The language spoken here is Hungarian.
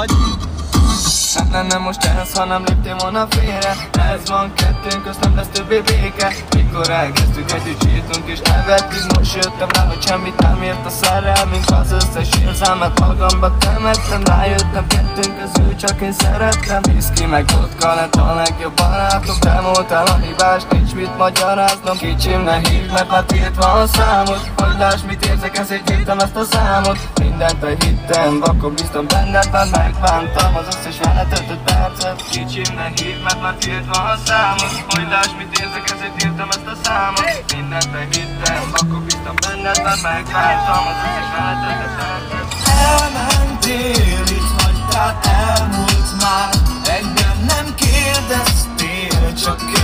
vagy? Nem lenne most ez, ha nem léptél volna félre. Ez van kettőnk, azt nem lesz többé béke. Mikor elkezdtük együtt sírtunk és nevettünk Most jöttem rá, hogy semmit nem ért a szerelmünk Az összes érzelmet magamba temettem. Rájöttem kettőnk közül, csak én szerettem. Viszki meg vodka lett a legjobb barátom. Te voltál a hibás, nincs mit magyaráznom Kicsim ne hívd, mert már tiltva a számot Hogy láss, mit érzek, ezért írtam ezt a számot. Mindent behittem, akkor bíztam benned Már megbántam az összes vele töltött percet. Kicsim ne hívd, mert már tiltva a számot Hogy láss, mit érzek, ezért írtam ezt a számot. Mindent behittem, akkor bíztam benned Már megbántam az összes vele töltött percet. Elmentél, itt hagytál, elmúlt már. Egyben nem kérdeztél, csak kérdeztél